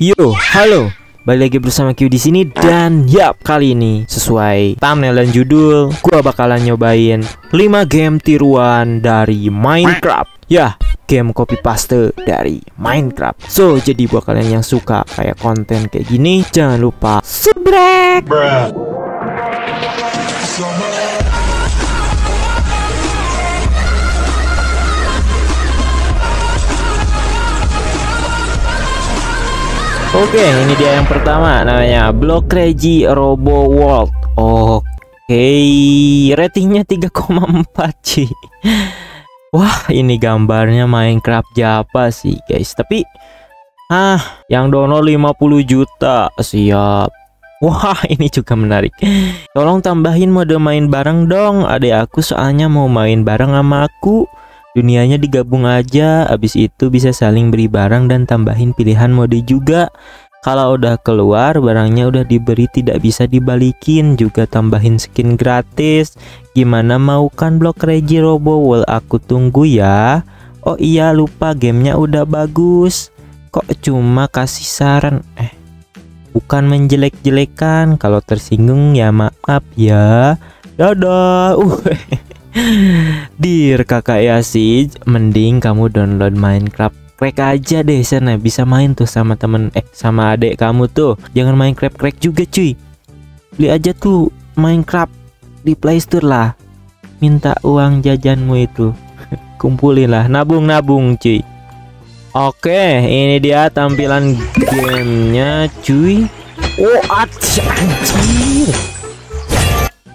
Yo, halo. Balik lagi bersama Q di sini dan yap kali ini sesuai thumbnail dan judul gua bakalan nyobain 5 game tiruan dari Minecraft. Ya, game copy paste dari Minecraft. So, jadi buat kalian yang suka kayak konten kayak gini, jangan lupa subscribe. Oke, ini dia yang pertama namanya Block Regi Robo World. Oke, ratingnya 3,4 sih. Wah, ini gambarnya Minecraft Java sih, guys. Tapi ah, yang download 50 juta. Siap. Wah, ini juga menarik. Tolong tambahin mode main bareng dong. Adek aku soalnya mau main bareng sama aku. Dunianya digabung aja, habis itu bisa saling beri barang dan tambahin pilihan mode juga. Kalau udah keluar, barangnya udah diberi tidak bisa dibalikin, juga tambahin skin gratis. Gimana mau kan blok Regi Robo World aku tunggu ya. Oh iya lupa gamenya udah bagus. Kok cuma kasih saran? Eh, bukan menjelek-jelekan. Kalau tersinggung ya maaf ya. Dadah. Uh. Dir kakak Yasid, mending kamu download Minecraft crack aja deh sana bisa main tuh sama temen eh sama adek kamu tuh. Jangan Minecraft crack juga cuy. Beli aja tuh Minecraft di Play Store lah. Minta uang jajanmu itu. Kumpulin lah, nabung-nabung cuy. Oke, ini dia tampilan gamenya cuy. Oh, anjir.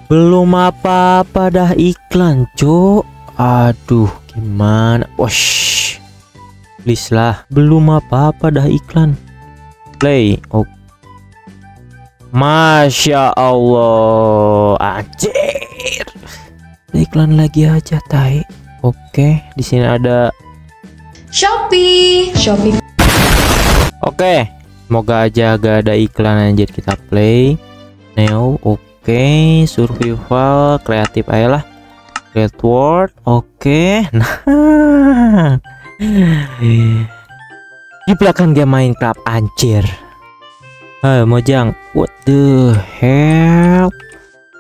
Belum apa-apa dah iklan, cuk. Aduh, gimana? Wash. Please lah, belum apa-apa dah iklan. Play. Oh. Masya Allah, anjir. Iklan lagi aja, tai. Oke, di sini ada Shopee, Shopee. Oke, semoga aja gak ada iklan anjir kita play. Neo, oke. Oke, survival kreatif aja lah. World, oke. Nah, di belakang dia Minecraft anjir. Hai Mojang, what the hell?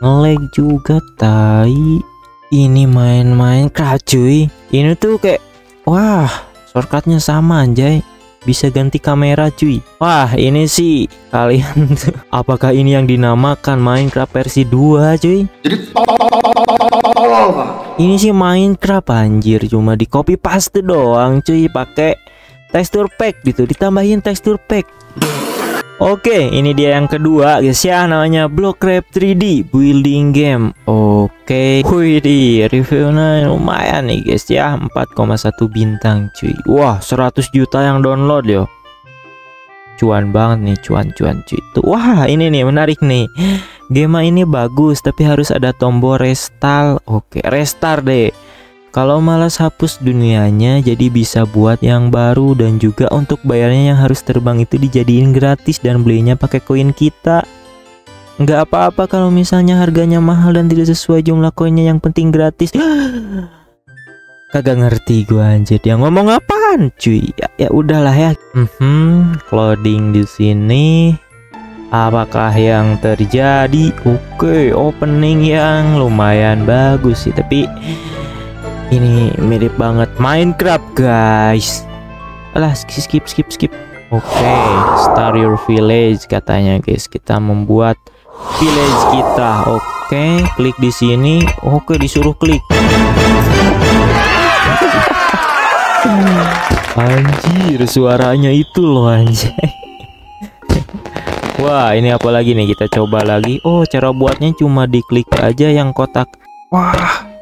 Ngelag juga tai. Ini main Minecraft cuy. Ini tuh kayak wah, shortcutnya sama anjay bisa ganti kamera cuy. Wah ini sih kalian apakah ini yang dinamakan Minecraft versi 2 cuy? Jadi ini sih Minecraft anjir. Cuma di copy paste doang cuy. Pakai tekstur pack gitu. Ditambahin tekstur pack Oke, ini dia yang kedua guys ya namanya Blockcraft 3D Building Game. Oke, wih di reviewnya lumayan nih guys ya 4,1 bintang cuy. Wah, 100 juta yang download yo. Cuan banget nih, cuan-cuan cuy. Tuh, wah, ini nih menarik nih. Game ini bagus tapi harus ada tombol restart. Oke, restart deh. Kalau malas hapus dunianya jadi bisa buat yang baru dan juga untuk bayarnya yang harus terbang itu dijadiin gratis dan belinya pakai koin kita. Nggak apa-apa kalau misalnya harganya mahal dan tidak sesuai jumlah koinnya yang penting gratis. Kagak ngerti gua anjir dia ngomong apaan cuy. Ya, ya udahlah ya. Hmm, loading di sini. Apakah yang terjadi? Oke, opening yang lumayan bagus sih, tapi ini mirip banget Minecraft guys. Alah skip skip skip oke okay, start your village katanya guys. Kita membuat village kita. Oke okay, klik di sini. Oke okay, disuruh klik. Anjir suaranya itu loh anjay. Wah ini apa lagi nih? Kita coba lagi. Oh cara buatnya cuma diklik aja yang kotak. Wah.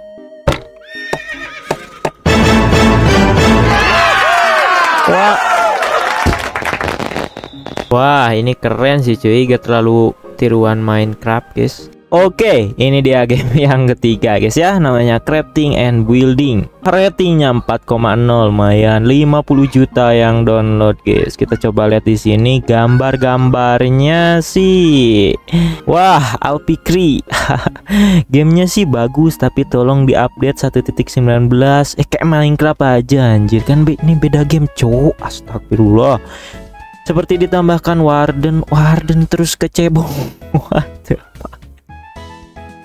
Wah, ini keren sih cuy, gak terlalu tiruan Minecraft, guys. Oke, ini dia game yang ketiga guys ya, namanya Crafting and Building. Ratingnya 4,0 lumayan 50 juta yang download guys. Kita coba lihat di sini gambar-gambarnya sih. Wah, Alpikri. Gamenya sih bagus tapi tolong diupdate 1.19. Eh kayak Minecraft aja anjir kan ini beda game, cowok. Astagfirullah. Seperti ditambahkan warden, warden terus kecebong. Waduh.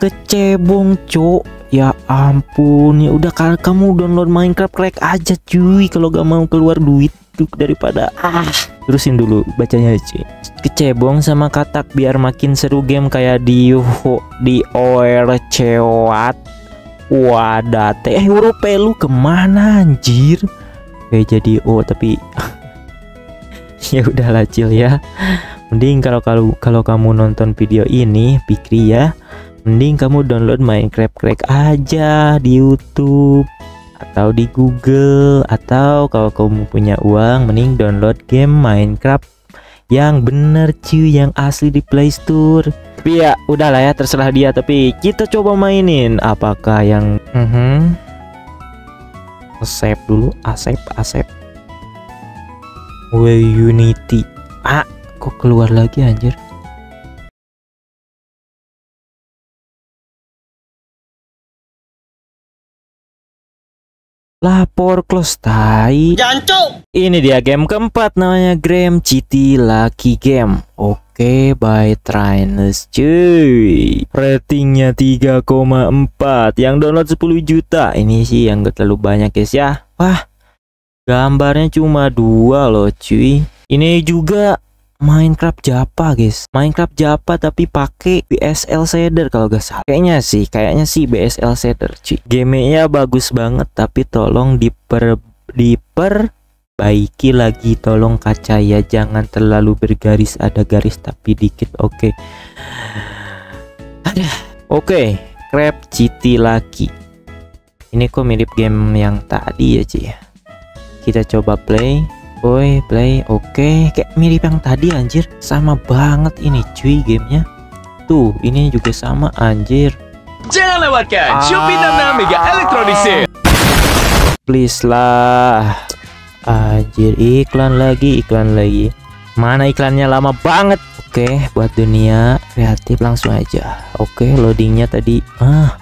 Kecebong, cok. Ya ampun, ya udah kamu download Minecraft crack aja cuy kalau gak mau keluar duit tuh daripada ah. Terusin dulu bacanya cuy. Kecebong sama katak biar makin seru game kayak di Ho- di OR Cewat. Wadate eh huruf P lu ke mana anjir? Kayak jadi O tapi ya udahlah Cil ya. Mending kalau kalau kalau kamu nonton video ini Pikri ya, mending kamu download Minecraft Crack aja di YouTube atau di Google. Atau kalau kamu punya uang mending download game Minecraft yang bener cuy yang asli di Play Store. Tapi ya udahlah ya terserah dia. Tapi kita coba mainin. Apakah yang mhm. Save dulu asep asep We Unity. Ah kok keluar lagi anjir? Lapor close tai. Ini dia game keempat namanya Gram GT Lucky Game. Oke by Trainers cuy. Ratingnya 3,4 Yang download 10 juta. Ini sih yang gak terlalu banyak guys ya. Wah Gambarnya cuma dua loh cuy. Ini juga Minecraft Japa guys. Minecraft Japa tapi pakai BSL shader kalau gak salah. Kayaknya sih Kayaknya sih BSL shader cuy. Gamenya bagus banget Tapi tolong diper Diper baiki lagi. Tolong kaca ya jangan terlalu bergaris ada garis tapi dikit oke. Ada. Oke crab GT lagi. Ini kok mirip game yang tadi ya Ci ya kita coba play. Boy play. Oke kayak mirip yang tadi anjir. Sama banget ini cuy gamenya. Tuh ini juga sama anjir. Jangan lewatkan Ah. Shopee 66 Mega Elektronik Sale. please lah. Anjir iklan lagi iklan lagi. Mana iklannya? Lama banget. Oke buat dunia kreatif langsung aja. Oke loadingnya tadi. Ah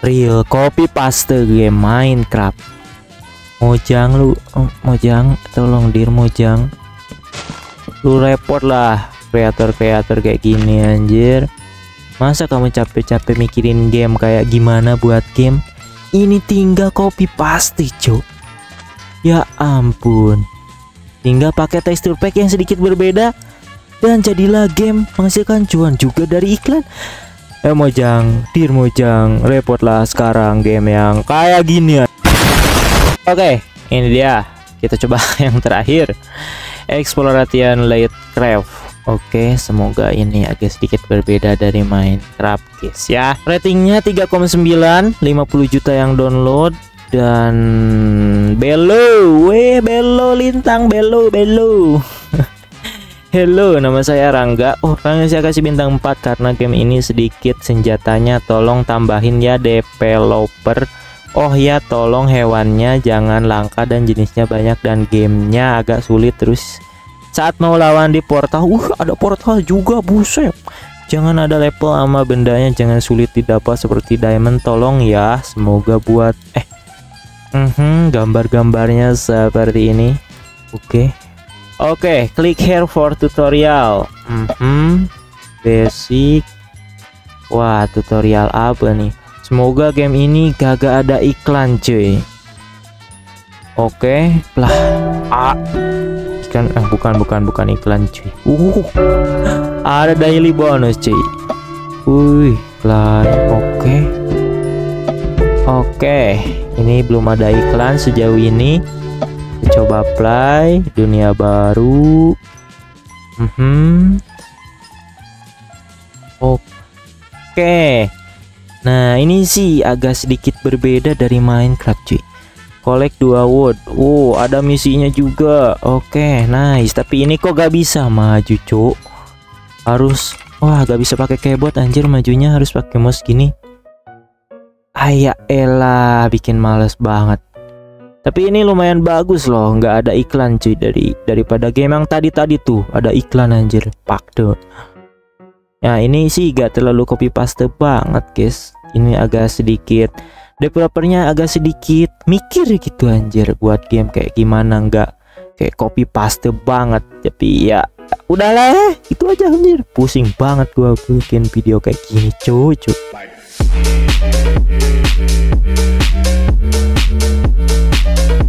Real copy paste game Minecraft. Mojang lu oh, Mojang tolong dir Mojang. Lu repot lah Kreator-kreator kayak gini anjir. Masa kamu capek-capek mikirin game kayak gimana buat game? Ini tinggal copy paste cok ya ampun. Tinggal pakai texture pack yang sedikit berbeda dan jadilah game menghasilkan cuan juga dari iklan eh mojang dir mojang repot lah sekarang game yang kayak gini ya. oke ini dia kita coba yang terakhir exploration light craft Oke, semoga ini agak sedikit berbeda dari Minecraft, guys ya. Ratingnya 3,9, 50 juta yang download dan Belo, weh Belo lintang Belo Belo. Hello, nama saya Rangga. Oh, Rangga saya kasih bintang 4 karena game ini sedikit senjatanya. Tolong tambahin ya developer. Oh ya, tolong hewannya jangan langka dan jenisnya banyak dan gamenya agak sulit terus saat mau lawan di portal uh ada portal juga buset jangan ada level sama bendanya jangan sulit didapat seperti diamond tolong ya semoga buat eh mhm, gambar-gambarnya seperti ini oke oke klik here for tutorial. Mhm, basic. Wah tutorial apa nih? Semoga game ini kagak ada iklan cuy. Oke lah. Ah iklan eh, bukan bukan bukan iklan cuy. Uh ada daily bonus cuy. Wih, iklan oke. Oke ini belum ada iklan sejauh ini coba play dunia baru. Mhm. oke. Nah ini sih agak sedikit berbeda dari Minecraft cuy. Collect 2 wood oh ada misinya juga. Oke nice. Tapi ini kok gak bisa maju cuk? Harus wah gak bisa pakai keyboard anjir. Majunya harus pakai mouse gini. Ayah elah bikin males banget tapi ini lumayan bagus loh nggak ada iklan cuy dari daripada game yang tadi tadi tuh. Ada iklan anjir pak tuh Nah ini sih gak terlalu copy paste banget guys. Ini agak sedikit Developernya agak sedikit mikir gitu anjir Buat game kayak gimana. Nggak kayak copy paste banget. Tapi ya udahlah itu aja anjir. Pusing banget gua bikin video kayak gini cuy cuy